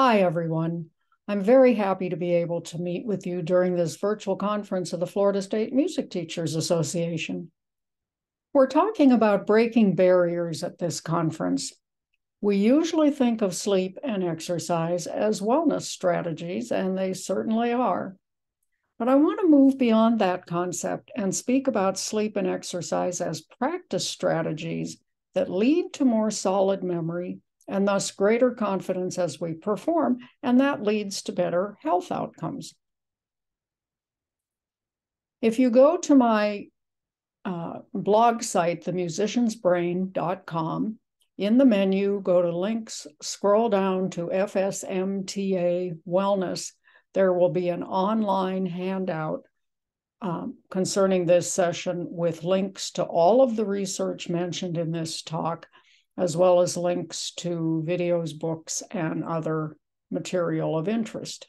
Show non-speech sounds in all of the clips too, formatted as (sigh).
Hi, everyone. I'm very happy to be able to meet with you during this virtual conference of the Florida State Music Teachers Association. We're talking about breaking barriers at this conference. We usually think of sleep and exercise as wellness strategies, and they certainly are. But I want to move beyond that concept and speak about sleep and exercise as practice strategies that lead to more solid memory and thus greater confidence as we perform, and that leads to better health outcomes. If you go to my uh, blog site, themusiciansbrain.com, in the menu, go to links, scroll down to FSMTA Wellness. There will be an online handout um, concerning this session with links to all of the research mentioned in this talk as well as links to videos, books, and other material of interest.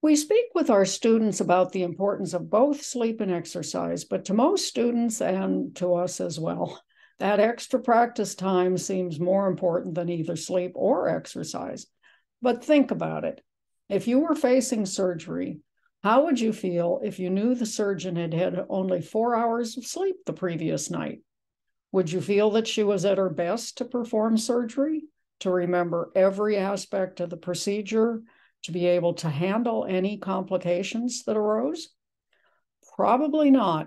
We speak with our students about the importance of both sleep and exercise, but to most students and to us as well, that extra practice time seems more important than either sleep or exercise. But think about it. If you were facing surgery, how would you feel if you knew the surgeon had had only four hours of sleep the previous night? Would you feel that she was at her best to perform surgery, to remember every aspect of the procedure, to be able to handle any complications that arose? Probably not.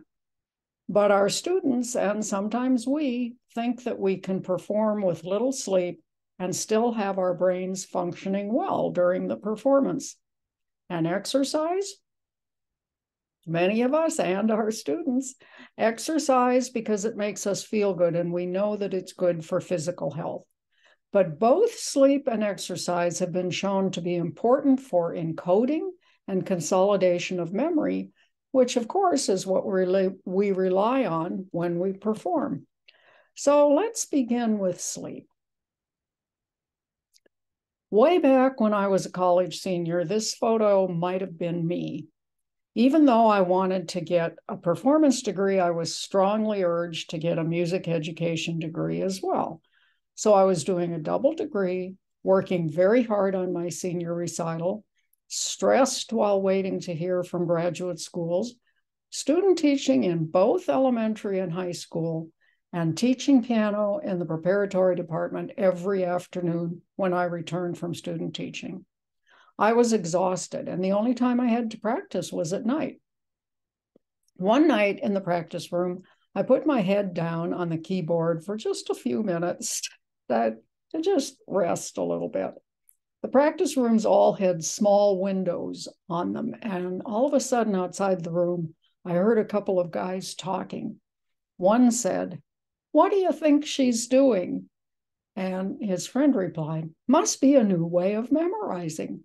But our students, and sometimes we, think that we can perform with little sleep and still have our brains functioning well during the performance. And exercise? Many of us and our students exercise because it makes us feel good and we know that it's good for physical health. But both sleep and exercise have been shown to be important for encoding and consolidation of memory, which of course is what we rely on when we perform. So let's begin with sleep. Way back when I was a college senior, this photo might have been me. Even though I wanted to get a performance degree, I was strongly urged to get a music education degree as well. So I was doing a double degree, working very hard on my senior recital, stressed while waiting to hear from graduate schools, student teaching in both elementary and high school, and teaching piano in the preparatory department every afternoon when I returned from student teaching. I was exhausted, and the only time I had to practice was at night. One night in the practice room, I put my head down on the keyboard for just a few minutes (laughs) that, to just rest a little bit. The practice rooms all had small windows on them, and all of a sudden outside the room, I heard a couple of guys talking. One said, What do you think she's doing? And his friend replied, Must be a new way of memorizing.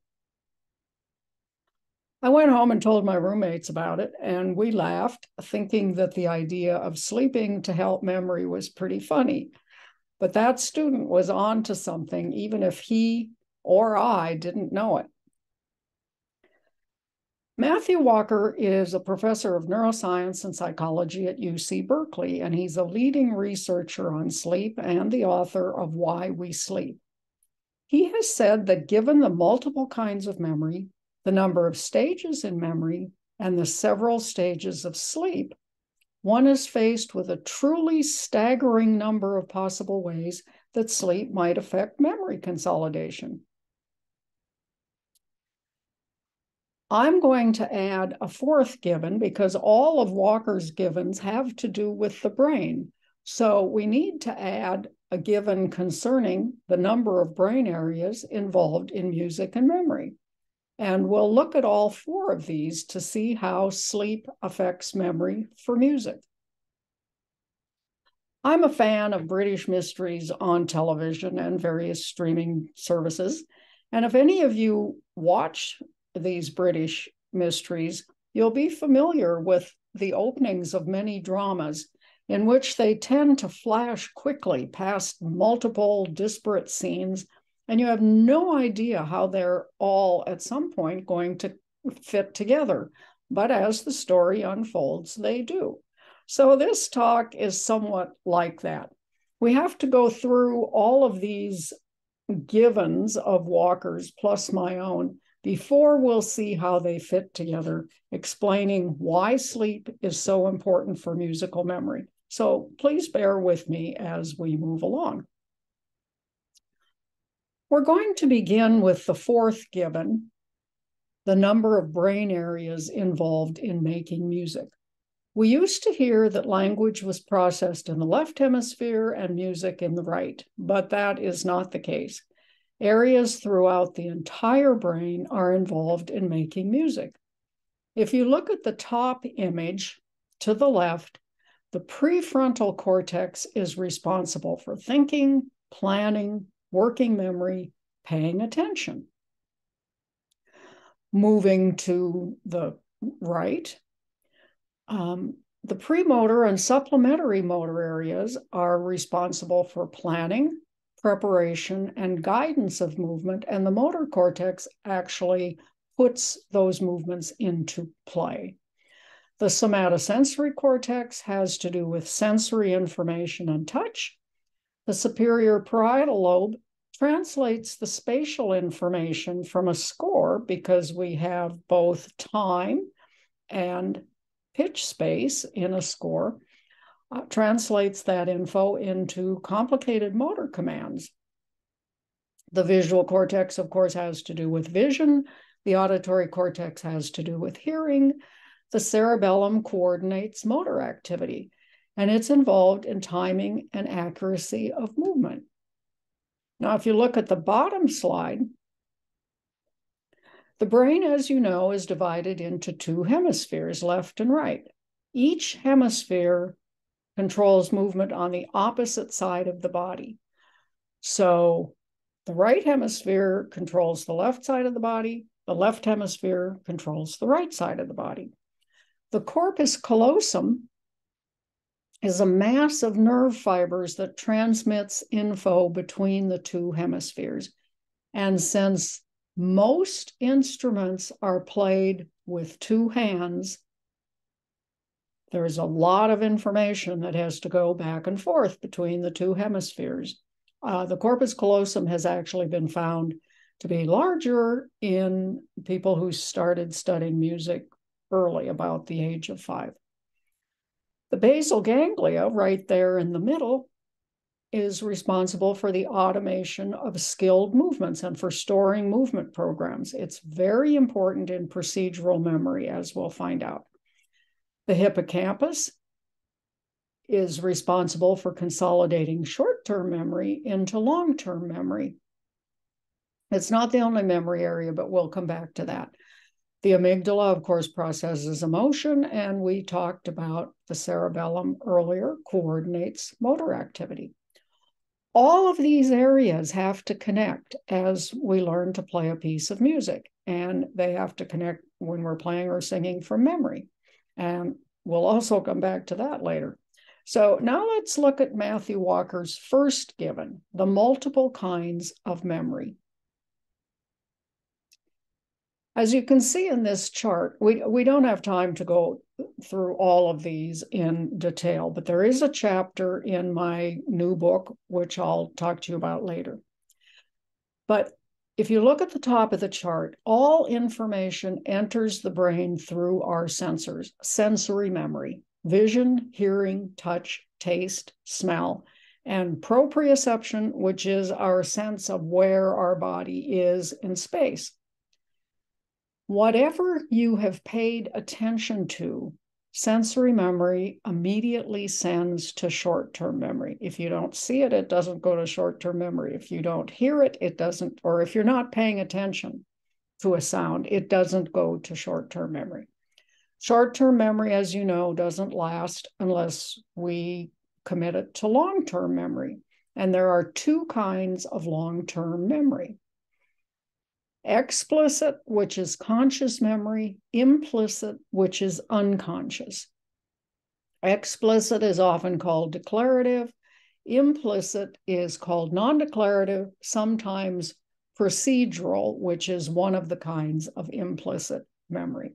I went home and told my roommates about it, and we laughed, thinking that the idea of sleeping to help memory was pretty funny. But that student was on to something, even if he or I didn't know it. Matthew Walker is a professor of neuroscience and psychology at UC Berkeley, and he's a leading researcher on sleep and the author of Why We Sleep. He has said that given the multiple kinds of memory the number of stages in memory, and the several stages of sleep, one is faced with a truly staggering number of possible ways that sleep might affect memory consolidation. I'm going to add a fourth given because all of Walker's givens have to do with the brain. So we need to add a given concerning the number of brain areas involved in music and memory. And we'll look at all four of these to see how sleep affects memory for music. I'm a fan of British mysteries on television and various streaming services. And if any of you watch these British mysteries, you'll be familiar with the openings of many dramas in which they tend to flash quickly past multiple disparate scenes and you have no idea how they're all at some point going to fit together. But as the story unfolds, they do. So this talk is somewhat like that. We have to go through all of these givens of Walker's plus my own before we'll see how they fit together, explaining why sleep is so important for musical memory. So please bear with me as we move along. We're going to begin with the fourth given, the number of brain areas involved in making music. We used to hear that language was processed in the left hemisphere and music in the right, but that is not the case. Areas throughout the entire brain are involved in making music. If you look at the top image to the left, the prefrontal cortex is responsible for thinking, planning, working memory, paying attention. Moving to the right, um, the premotor and supplementary motor areas are responsible for planning, preparation, and guidance of movement, and the motor cortex actually puts those movements into play. The somatosensory cortex has to do with sensory information and touch. The superior parietal lobe translates the spatial information from a score because we have both time and pitch space in a score, uh, translates that info into complicated motor commands. The visual cortex, of course, has to do with vision. The auditory cortex has to do with hearing. The cerebellum coordinates motor activity, and it's involved in timing and accuracy of movement. Now, if you look at the bottom slide, the brain, as you know, is divided into two hemispheres, left and right. Each hemisphere controls movement on the opposite side of the body. So the right hemisphere controls the left side of the body, the left hemisphere controls the right side of the body. The corpus callosum is a mass of nerve fibers that transmits info between the two hemispheres. And since most instruments are played with two hands, there's a lot of information that has to go back and forth between the two hemispheres. Uh, the corpus callosum has actually been found to be larger in people who started studying music early, about the age of five. The basal ganglia, right there in the middle, is responsible for the automation of skilled movements and for storing movement programs. It's very important in procedural memory, as we'll find out. The hippocampus is responsible for consolidating short term memory into long term memory. It's not the only memory area, but we'll come back to that. The amygdala, of course, processes emotion, and we talked about the cerebellum earlier, coordinates motor activity. All of these areas have to connect as we learn to play a piece of music, and they have to connect when we're playing or singing from memory. And we'll also come back to that later. So now let's look at Matthew Walker's first given, the multiple kinds of memory. As you can see in this chart, we, we don't have time to go through all of these in detail, but there is a chapter in my new book, which I'll talk to you about later. But if you look at the top of the chart, all information enters the brain through our sensors, sensory memory, vision, hearing, touch, taste, smell, and proprioception, which is our sense of where our body is in space whatever you have paid attention to, sensory memory immediately sends to short term memory. If you don't see it, it doesn't go to short term memory. If you don't hear it, it doesn't, or if you're not paying attention to a sound, it doesn't go to short term memory. Short term memory, as you know, doesn't last unless we commit it to long term memory. And there are two kinds of long term memory explicit, which is conscious memory, implicit, which is unconscious. Explicit is often called declarative, implicit is called non declarative, sometimes procedural, which is one of the kinds of implicit memory.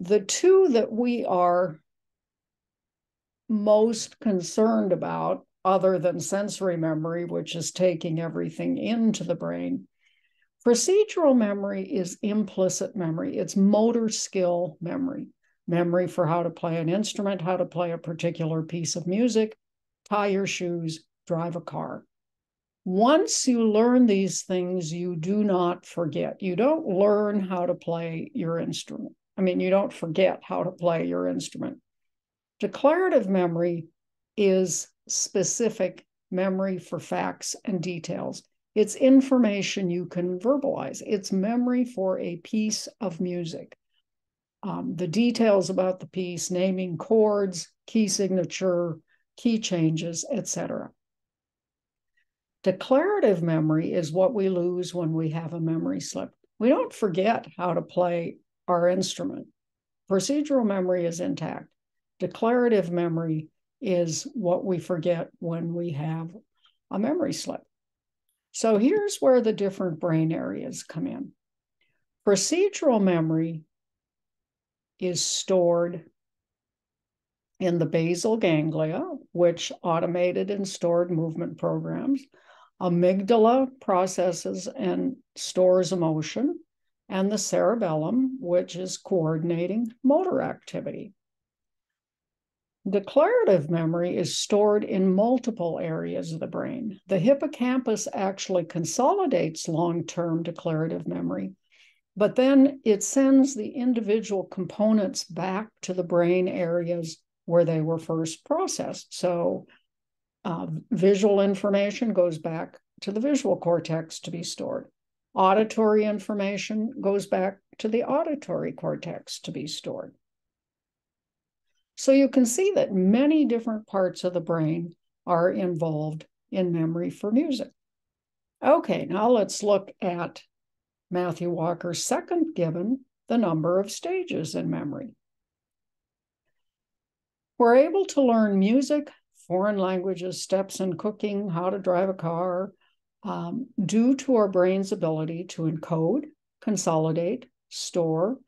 The two that we are most concerned about other than sensory memory, which is taking everything into the brain. Procedural memory is implicit memory, it's motor skill memory, memory for how to play an instrument, how to play a particular piece of music, tie your shoes, drive a car. Once you learn these things, you do not forget. You don't learn how to play your instrument. I mean, you don't forget how to play your instrument. Declarative memory is specific memory for facts and details. It's information you can verbalize. It's memory for a piece of music. Um, the details about the piece, naming chords, key signature, key changes, etc. Declarative memory is what we lose when we have a memory slip. We don't forget how to play our instrument. Procedural memory is intact. Declarative memory is what we forget when we have a memory slip. So here's where the different brain areas come in. Procedural memory is stored in the basal ganglia, which automated and stored movement programs. Amygdala processes and stores emotion, and the cerebellum, which is coordinating motor activity. Declarative memory is stored in multiple areas of the brain. The hippocampus actually consolidates long term declarative memory, but then it sends the individual components back to the brain areas where they were first processed. So, uh, visual information goes back to the visual cortex to be stored. Auditory information goes back to the auditory cortex to be stored. So you can see that many different parts of the brain are involved in memory for music. Okay, now let's look at Matthew Walker's second given, the number of stages in memory. We're able to learn music, foreign languages, steps in cooking, how to drive a car, um, due to our brain's ability to encode, consolidate, store,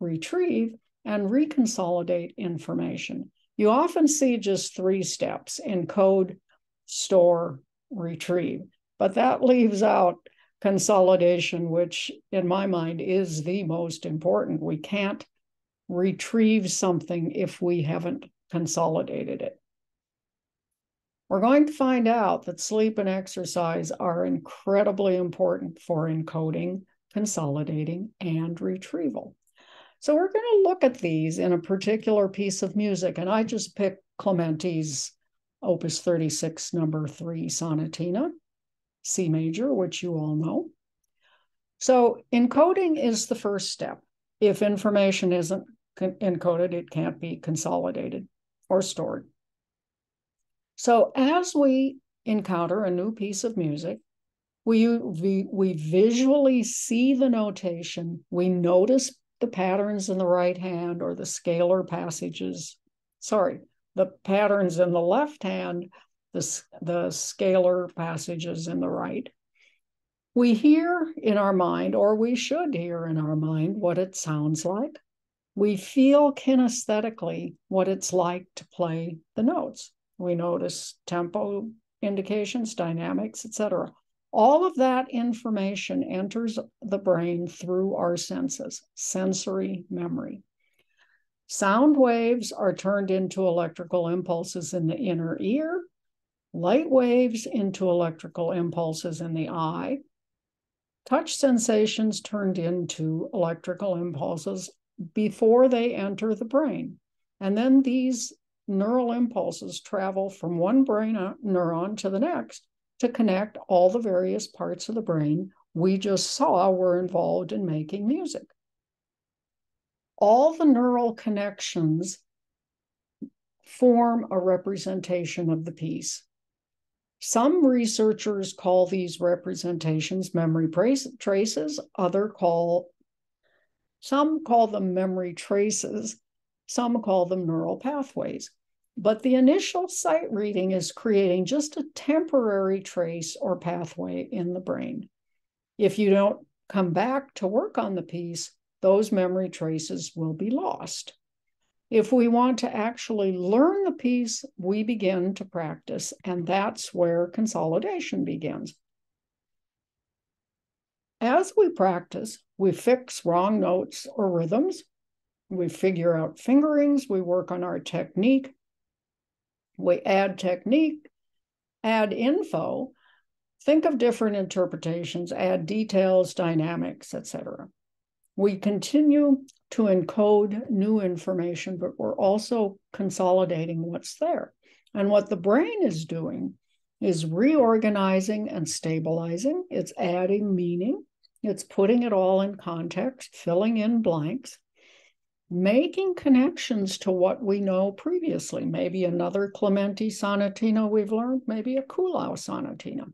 retrieve, and reconsolidate information. You often see just three steps encode, store, retrieve, but that leaves out consolidation, which in my mind is the most important. We can't retrieve something if we haven't consolidated it. We're going to find out that sleep and exercise are incredibly important for encoding, consolidating, and retrieval. So we're going to look at these in a particular piece of music. And I just picked Clementi's Opus 36, number three, Sonatina, C major, which you all know. So encoding is the first step. If information isn't encoded, it can't be consolidated or stored. So as we encounter a new piece of music, we, we, we visually see the notation, we notice the patterns in the right hand or the scalar passages, sorry, the patterns in the left hand, the, the scalar passages in the right. We hear in our mind, or we should hear in our mind, what it sounds like. We feel kinesthetically what it's like to play the notes. We notice tempo indications, dynamics, etc. All of that information enters the brain through our senses, sensory memory. Sound waves are turned into electrical impulses in the inner ear, light waves into electrical impulses in the eye, touch sensations turned into electrical impulses before they enter the brain. And then these neural impulses travel from one brain uh, neuron to the next to connect all the various parts of the brain we just saw were involved in making music. All the neural connections form a representation of the piece. Some researchers call these representations memory traces, other call some call them memory traces, some call them neural pathways. But the initial sight reading is creating just a temporary trace or pathway in the brain. If you don't come back to work on the piece, those memory traces will be lost. If we want to actually learn the piece, we begin to practice, and that's where consolidation begins. As we practice, we fix wrong notes or rhythms, we figure out fingerings, we work on our technique, we add technique, add info, think of different interpretations, add details, dynamics, etc. We continue to encode new information, but we're also consolidating what's there. And what the brain is doing is reorganizing and stabilizing, it's adding meaning, it's putting it all in context, filling in blanks, making connections to what we know previously. Maybe another Clementi sonatina we've learned, maybe a Kuhlau sonatina.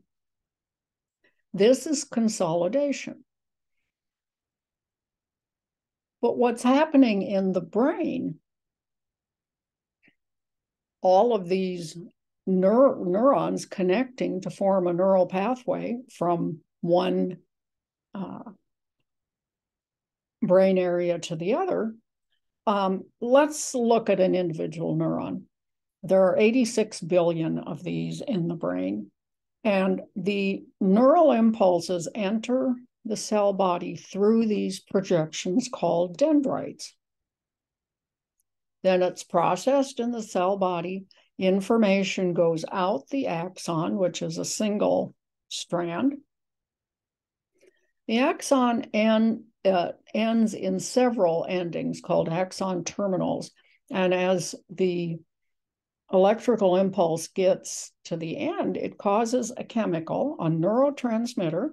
This is consolidation. But what's happening in the brain, all of these neur- neurons connecting to form a neural pathway from one uh, brain area to the other. Um, let's look at an individual neuron. There are 86 billion of these in the brain, and the neural impulses enter the cell body through these projections called dendrites. Then it's processed in the cell body. Information goes out the axon, which is a single strand. The axon end, uh, ends in several endings called axon terminals. And as the electrical impulse gets to the end, it causes a chemical, a neurotransmitter,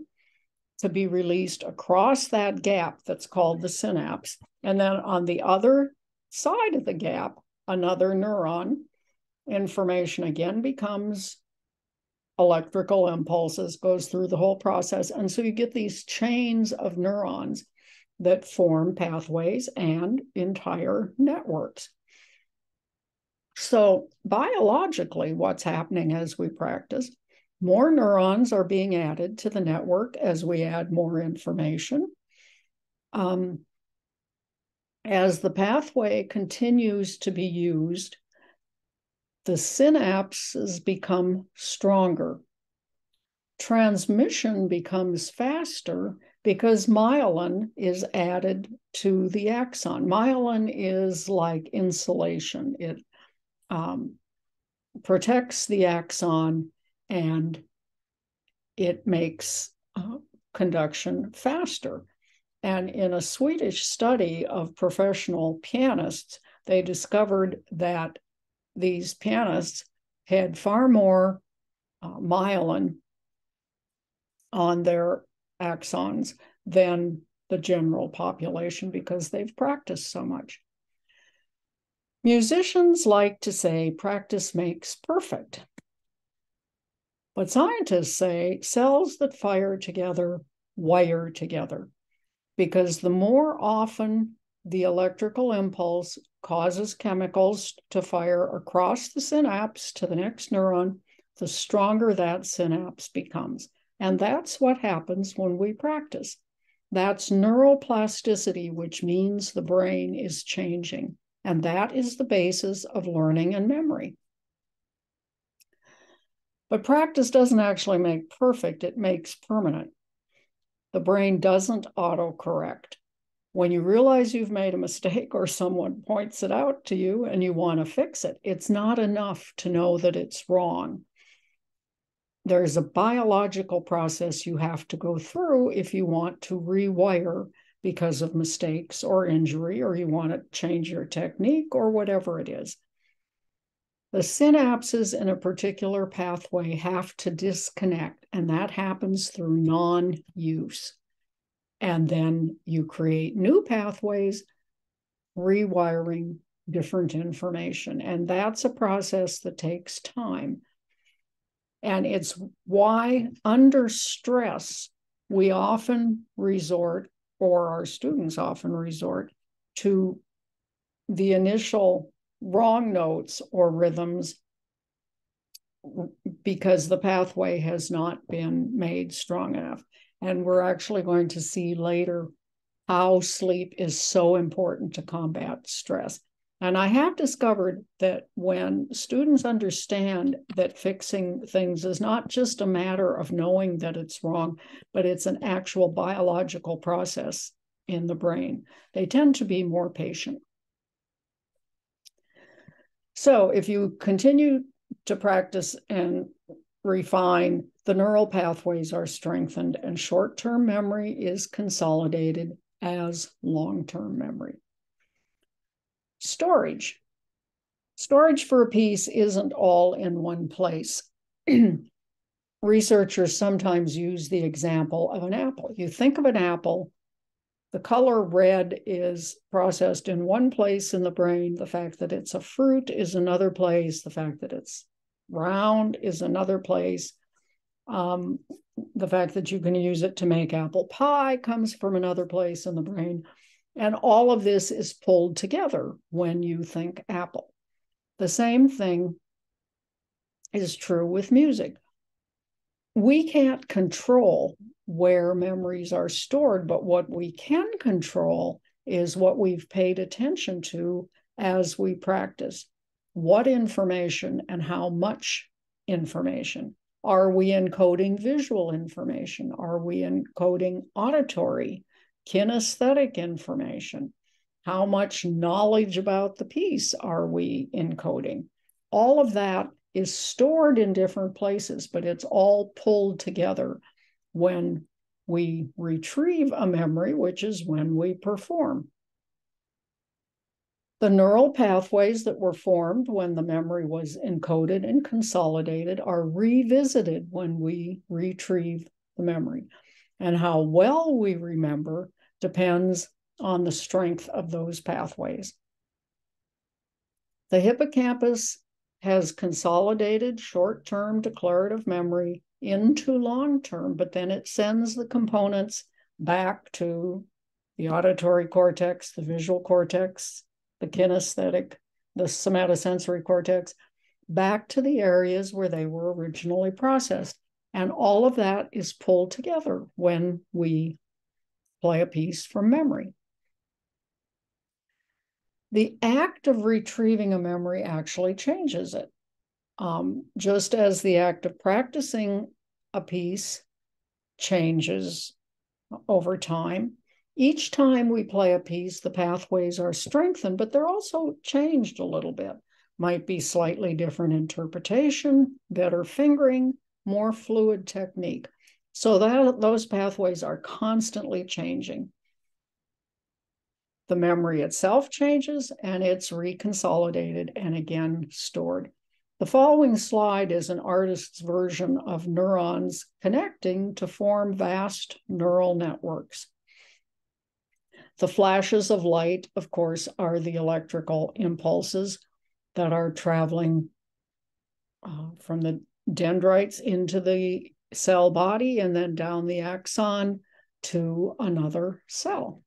to be released across that gap that's called the synapse. And then on the other side of the gap, another neuron information again becomes electrical impulses, goes through the whole process. And so you get these chains of neurons that form pathways and entire networks. So, biologically, what's happening as we practice more neurons are being added to the network as we add more information. Um, as the pathway continues to be used, the synapses become stronger. Transmission becomes faster because myelin is added to the axon. Myelin is like insulation, it um, protects the axon and it makes uh, conduction faster. And in a Swedish study of professional pianists, they discovered that these pianists had far more uh, myelin on their axons than the general population because they've practiced so much. Musicians like to say practice makes perfect. But scientists say cells that fire together wire together because the more often the electrical impulse causes chemicals to fire across the synapse to the next neuron, the stronger that synapse becomes. And that's what happens when we practice. That's neuroplasticity, which means the brain is changing. And that is the basis of learning and memory. But practice doesn't actually make perfect, it makes permanent. The brain doesn't autocorrect. When you realize you've made a mistake or someone points it out to you and you want to fix it, it's not enough to know that it's wrong. There's a biological process you have to go through if you want to rewire because of mistakes or injury, or you want to change your technique or whatever it is. The synapses in a particular pathway have to disconnect, and that happens through non use. And then you create new pathways, rewiring different information. And that's a process that takes time. And it's why, under stress, we often resort, or our students often resort, to the initial wrong notes or rhythms because the pathway has not been made strong enough. And we're actually going to see later how sleep is so important to combat stress. And I have discovered that when students understand that fixing things is not just a matter of knowing that it's wrong, but it's an actual biological process in the brain, they tend to be more patient. So if you continue to practice and refine, the neural pathways are strengthened and short term memory is consolidated as long term memory. Storage. Storage for a piece isn't all in one place. (clears throat) Researchers sometimes use the example of an apple. You think of an apple, the color red is processed in one place in the brain. The fact that it's a fruit is another place. The fact that it's round is another place. Um, the fact that you can use it to make apple pie comes from another place in the brain. And all of this is pulled together when you think apple. The same thing is true with music. We can't control where memories are stored, but what we can control is what we've paid attention to as we practice. What information and how much information? Are we encoding visual information? Are we encoding auditory, kinesthetic information? How much knowledge about the piece are we encoding? All of that is stored in different places, but it's all pulled together when we retrieve a memory, which is when we perform. The neural pathways that were formed when the memory was encoded and consolidated are revisited when we retrieve the memory. And how well we remember depends on the strength of those pathways. The hippocampus has consolidated short term declarative memory into long term, but then it sends the components back to the auditory cortex, the visual cortex, the kinesthetic, the somatosensory cortex, back to the areas where they were originally processed. And all of that is pulled together when we play a piece from memory. The act of retrieving a memory actually changes it. Um, just as the act of practicing a piece changes over time, each time we play a piece, the pathways are strengthened, but they're also changed a little bit. Might be slightly different interpretation, better fingering, more fluid technique. So that those pathways are constantly changing. The memory itself changes and it's reconsolidated and again stored. The following slide is an artist's version of neurons connecting to form vast neural networks. The flashes of light, of course, are the electrical impulses that are traveling uh, from the dendrites into the cell body and then down the axon to another cell.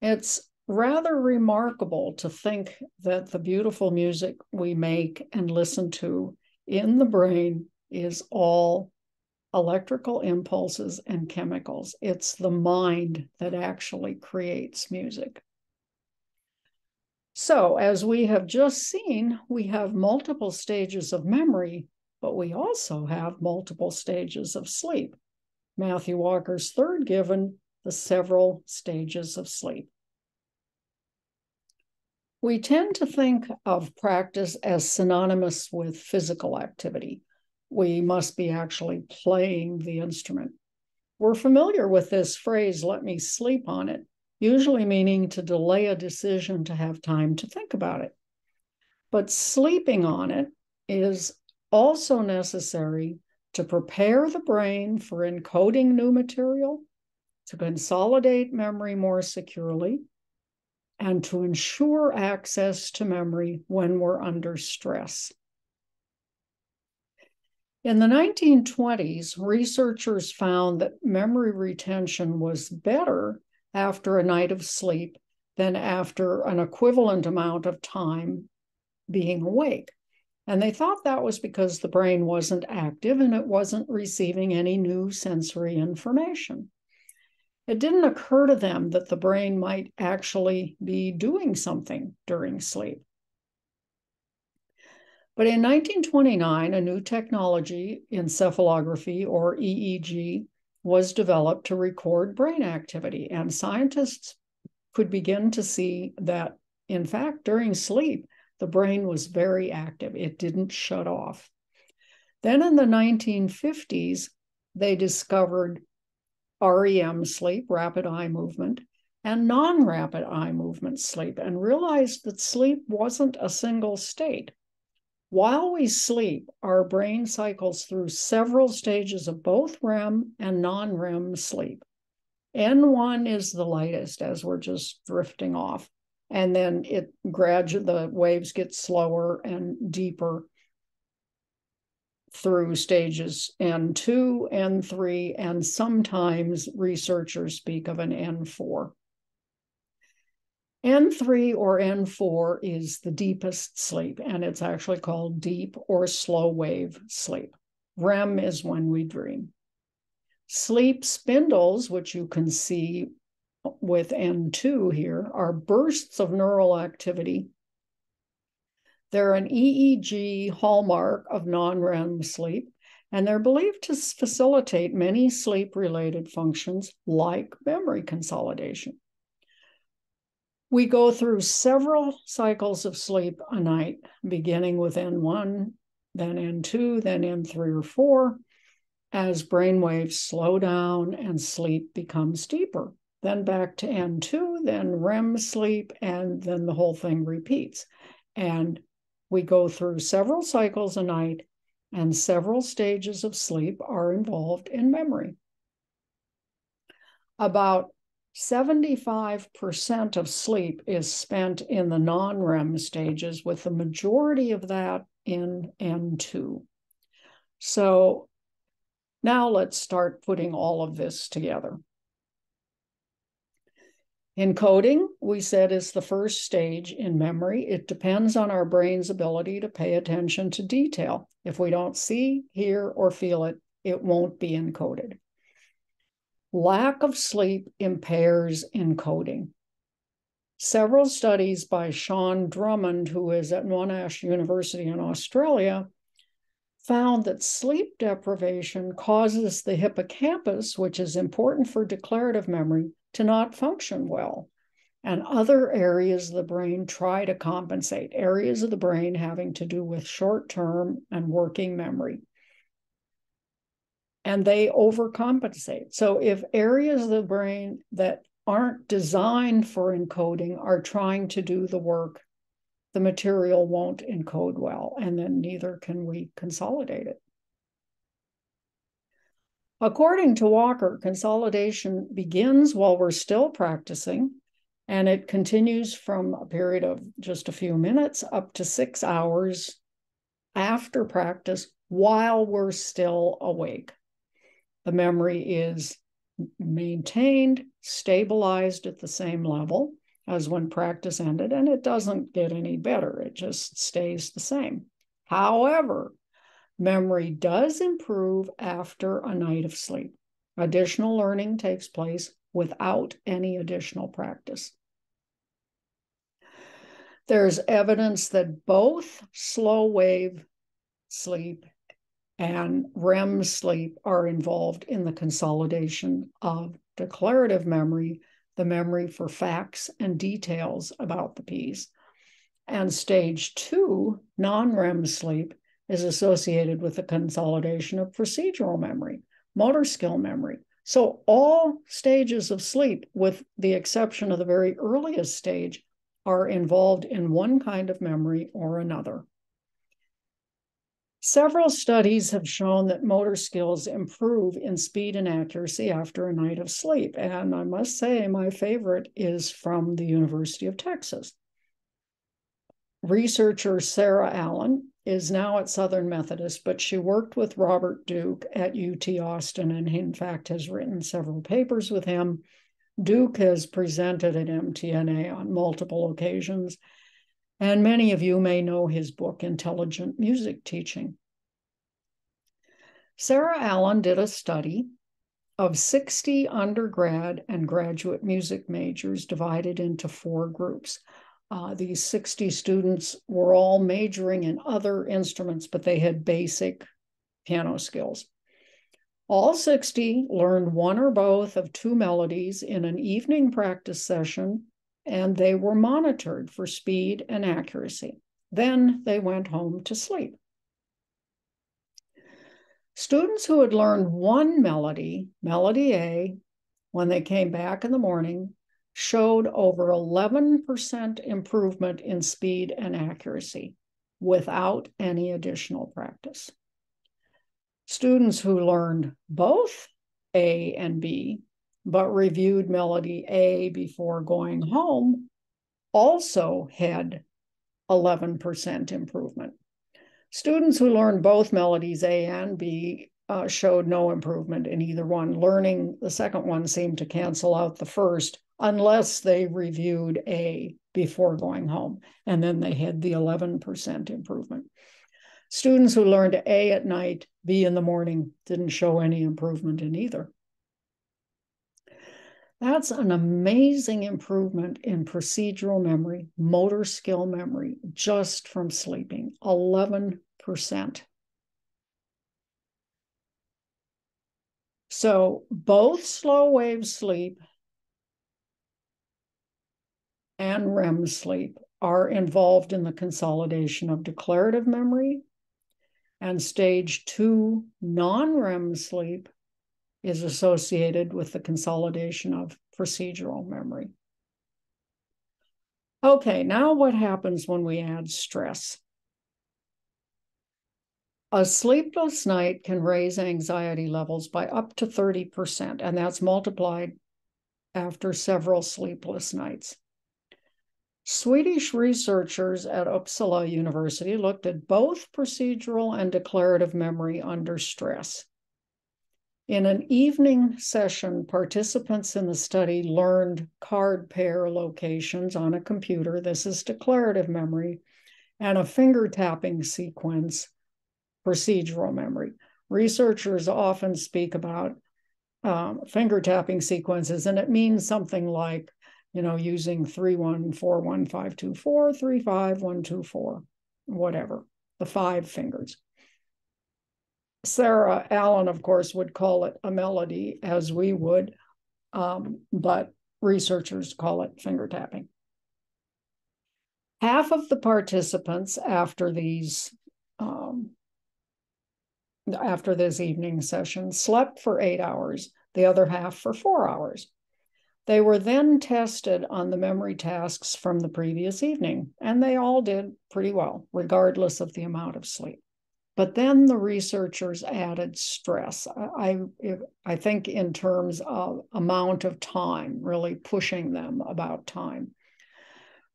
It's rather remarkable to think that the beautiful music we make and listen to in the brain is all electrical impulses and chemicals. It's the mind that actually creates music. So, as we have just seen, we have multiple stages of memory, but we also have multiple stages of sleep. Matthew Walker's third given the several stages of sleep. We tend to think of practice as synonymous with physical activity we must be actually playing the instrument. We're familiar with this phrase, let me sleep on it, usually meaning to delay a decision to have time to think about it. But sleeping on it is also necessary to prepare the brain for encoding new material, to consolidate memory more securely, and to ensure access to memory when we're under stress. In the 1920s, researchers found that memory retention was better after a night of sleep than after an equivalent amount of time being awake. And they thought that was because the brain wasn't active and it wasn't receiving any new sensory information. It didn't occur to them that the brain might actually be doing something during sleep. But in 1929, a new technology, encephalography or EEG, was developed to record brain activity. And scientists could begin to see that, in fact, during sleep, the brain was very active. It didn't shut off. Then in the 1950s, they discovered REM sleep, rapid eye movement, and non rapid eye movement sleep, and realized that sleep wasn't a single state. While we sleep, our brain cycles through several stages of both REM and non REM sleep. N1 is the lightest as we're just drifting off. And then it gradually, the waves get slower and deeper through stages N2, N3, and sometimes researchers speak of an N4. N3 or N4 is the deepest sleep, and it's actually called deep or slow wave sleep. REM is when we dream. Sleep spindles, which you can see with N2 here, are bursts of neural activity. They're an EEG hallmark of non REM sleep, and they're believed to facilitate many sleep related functions like memory consolidation. We go through several cycles of sleep a night, beginning with N1, then N2, then N3 or 4, as brain waves slow down and sleep becomes deeper. Then back to N2, then REM sleep, and then the whole thing repeats. And we go through several cycles a night, and several stages of sleep are involved in memory. About 75% of sleep is spent in the non REM stages, with the majority of that in N2. So now let's start putting all of this together. Encoding, we said, is the first stage in memory. It depends on our brain's ability to pay attention to detail. If we don't see, hear, or feel it, it won't be encoded. Lack of sleep impairs encoding. Several studies by Sean Drummond, who is at Monash University in Australia, found that sleep deprivation causes the hippocampus, which is important for declarative memory, to not function well. And other areas of the brain try to compensate, areas of the brain having to do with short term and working memory and they overcompensate. So if areas of the brain that aren't designed for encoding are trying to do the work, the material won't encode well, and then neither can we consolidate it. According to Walker, consolidation begins while we're still practicing, and it continues from a period of just a few minutes up to six hours after practice while we're still awake. The memory is maintained, stabilized at the same level as when practice ended, and it doesn't get any better. It just stays the same. However, memory does improve after a night of sleep. Additional learning takes place without any additional practice. There's evidence that both slow wave sleep and REM sleep are involved in the consolidation of declarative memory, the memory for facts and details about the piece. And stage two, non REM sleep, is associated with the consolidation of procedural memory, motor skill memory. So, all stages of sleep, with the exception of the very earliest stage, are involved in one kind of memory or another. Several studies have shown that motor skills improve in speed and accuracy after a night of sleep. And I must say, my favorite is from the University of Texas. Researcher Sarah Allen is now at Southern Methodist, but she worked with Robert Duke at UT Austin and, in fact, has written several papers with him. Duke has presented at MTNA on multiple occasions and many of you may know his book, Intelligent Music Teaching. Sarah Allen did a study of 60 undergrad and graduate music majors divided into four groups. Uh, these 60 students were all majoring in other instruments, but they had basic piano skills. All 60 learned one or both of two melodies in an evening practice session, and they were monitored for speed and accuracy. Then they went home to sleep. Students who had learned one melody, melody A, when they came back in the morning, showed over 11% improvement in speed and accuracy without any additional practice. Students who learned both A and B, but reviewed melody A before going home, also had 11% improvement. Students who learned both melodies A and B uh, showed no improvement in either one. Learning the second one seemed to cancel out the first unless they reviewed A before going home. And then they had the 11% improvement. Students who learned A at night, B in the morning, didn't show any improvement in either. That's an amazing improvement in procedural memory, motor skill memory, just from sleeping 11%. So both slow wave sleep and REM sleep are involved in the consolidation of declarative memory. And stage two non REM sleep is associated with the consolidation of procedural memory. Okay, now what happens when we add stress? A sleepless night can raise anxiety levels by up to 30%, and that's multiplied after several sleepless nights. Swedish researchers at Uppsala University looked at both procedural and declarative memory under stress. In an evening session, participants in the study learned card pair locations on a computer. This is declarative memory, and a finger tapping sequence, procedural memory. Researchers often speak about um, finger tapping sequences, and it means something like, you know, using 314152 35124, whatever, the five fingers. Sarah Allen, of course, would call it a melody, as we would, um, but researchers call it finger tapping. Half of the participants after these um, after this evening session slept for eight hours, the other half for four hours. They were then tested on the memory tasks from the previous evening, and they all did pretty well, regardless of the amount of sleep. But then the researchers added stress. I, I think in terms of amount of time, really pushing them about time.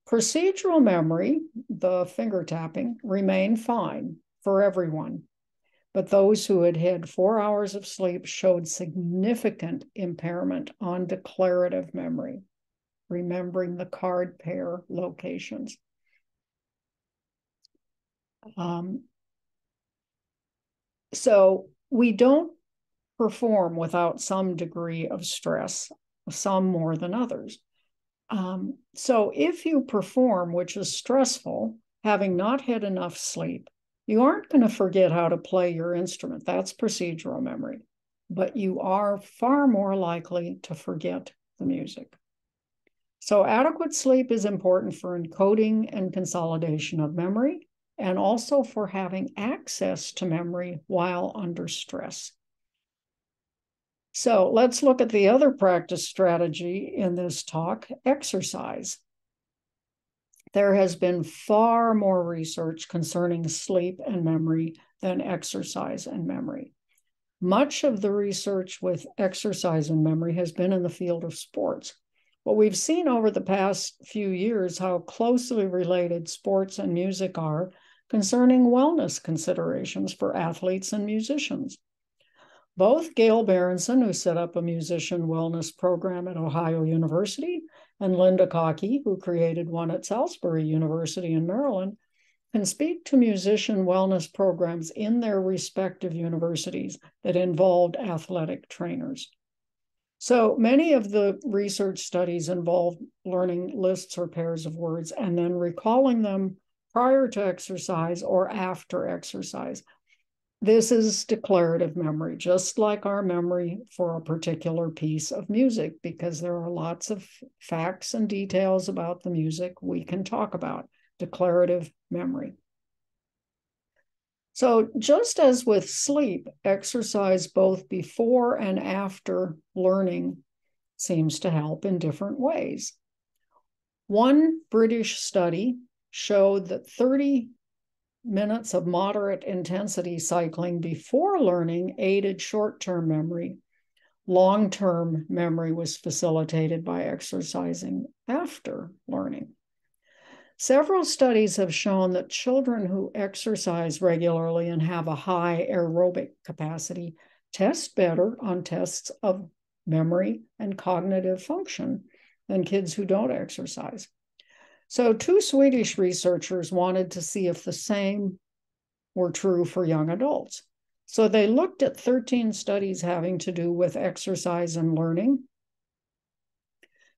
Procedural memory, the finger tapping, remained fine for everyone. But those who had had four hours of sleep showed significant impairment on declarative memory, remembering the card pair locations. Um, so we don't perform without some degree of stress, some more than others. Um, so if you perform, which is stressful, having not had enough sleep, you aren't going to forget how to play your instrument. That's procedural memory. But you are far more likely to forget the music. So, adequate sleep is important for encoding and consolidation of memory and also for having access to memory while under stress. So let's look at the other practice strategy in this talk exercise. There has been far more research concerning sleep and memory than exercise and memory. Much of the research with exercise and memory has been in the field of sports. But we've seen over the past few years how closely related sports and music are concerning wellness considerations for athletes and musicians. Both Gail Berenson, who set up a musician wellness program at Ohio University, and Linda Cockey, who created one at Salisbury University in Maryland, can speak to musician wellness programs in their respective universities that involved athletic trainers. So many of the research studies involve learning lists or pairs of words and then recalling them prior to exercise or after exercise. This is declarative memory, just like our memory for a particular piece of music, because there are lots of facts and details about the music we can talk about. Declarative memory. So, just as with sleep, exercise both before and after learning seems to help in different ways. One British study showed that 30 minutes of moderate intensity cycling before learning aided short term memory. Long term memory was facilitated by exercising after learning. Several studies have shown that children who exercise regularly and have a high aerobic capacity test better on tests of memory and cognitive function than kids who don't exercise. So, two Swedish researchers wanted to see if the same were true for young adults. So, they looked at 13 studies having to do with exercise and learning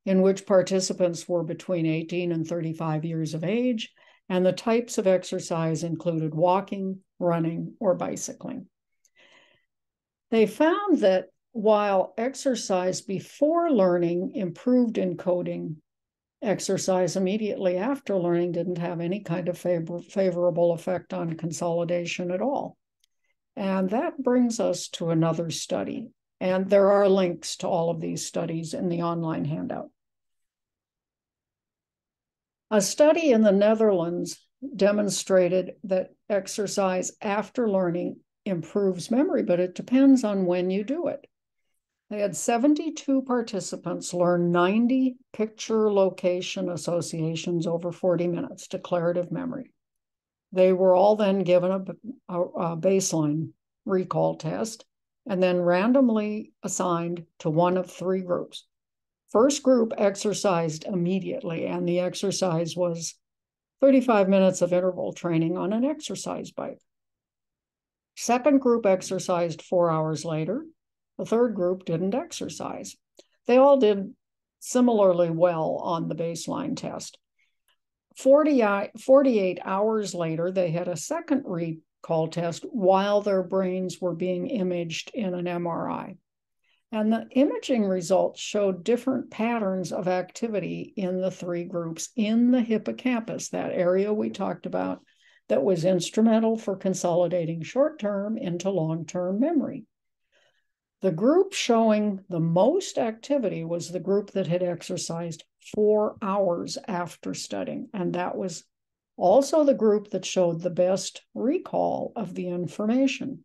in which participants were between 18 and 35 years of age, and the types of exercise included walking, running, or bicycling. They found that while exercise before learning improved encoding, exercise immediately after learning didn't have any kind of favor- favorable effect on consolidation at all. And that brings us to another study. And there are links to all of these studies in the online handout. A study in the Netherlands demonstrated that exercise after learning improves memory, but it depends on when you do it. They had 72 participants learn 90 picture location associations over 40 minutes, declarative memory. They were all then given a, a, a baseline recall test and then randomly assigned to one of three groups. First group exercised immediately, and the exercise was 35 minutes of interval training on an exercise bike. Second group exercised four hours later. The third group didn't exercise. They all did similarly well on the baseline test. 40, 48 hours later, they had a second recall test while their brains were being imaged in an MRI. And the imaging results showed different patterns of activity in the three groups in the hippocampus, that area we talked about that was instrumental for consolidating short term into long term memory. The group showing the most activity was the group that had exercised four hours after studying, and that was also the group that showed the best recall of the information.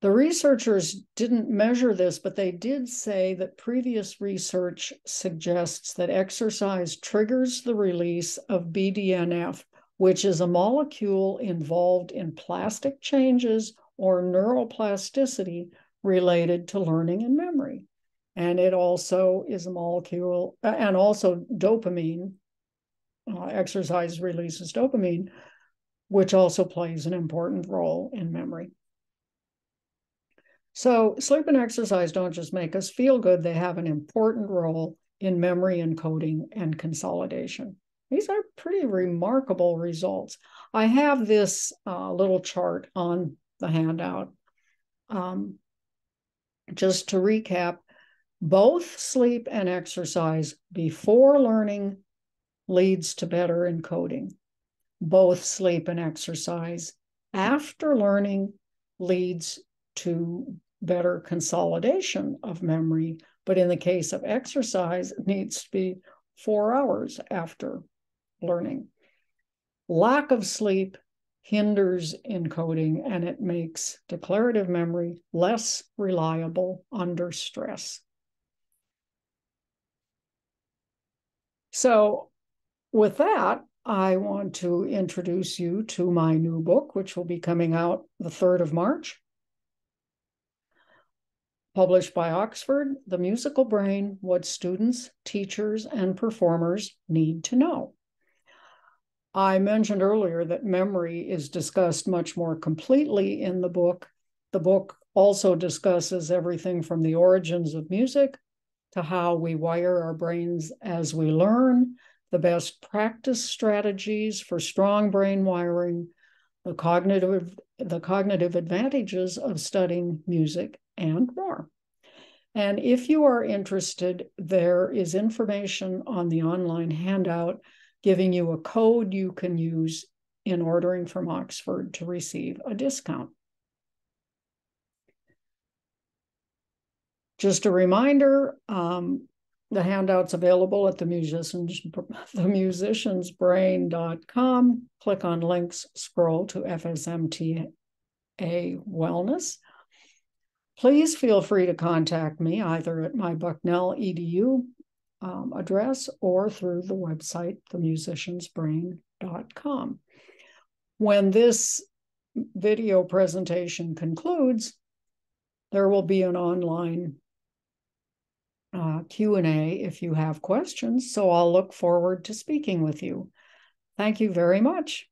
The researchers didn't measure this, but they did say that previous research suggests that exercise triggers the release of BDNF, which is a molecule involved in plastic changes or neuroplasticity related to learning and memory. And it also is a molecule, and also dopamine, uh, exercise releases dopamine, which also plays an important role in memory. So, sleep and exercise don't just make us feel good, they have an important role in memory encoding and consolidation. These are pretty remarkable results. I have this uh, little chart on the handout. Um, just to recap, both sleep and exercise before learning leads to better encoding. Both sleep and exercise after learning leads to better consolidation of memory. But in the case of exercise, it needs to be four hours after learning. Lack of sleep hinders encoding and it makes declarative memory less reliable under stress. So, with that, I want to introduce you to my new book, which will be coming out the 3rd of March published by Oxford, The Musical Brain What Students, Teachers, and Performers Need to Know. I mentioned earlier that memory is discussed much more completely in the book, The book also discusses everything from the origins of music to how we wire our brains as we learn, the best practice strategies for strong brain wiring, the cognitive, the cognitive advantages of studying music, and more. And if you are interested, there is information on the online handout giving you a code you can use in ordering from Oxford to receive a discount. Just a reminder, um, the handout's available at the musicians (laughs) the musiciansbrain.com. Click on links, scroll to FSMTA Wellness. Please feel free to contact me either at my Bucknell edu um, address or through the website, themusiciansbrain.com. When this video presentation concludes, there will be an online uh, Q&A if you have questions, so I'll look forward to speaking with you. Thank you very much.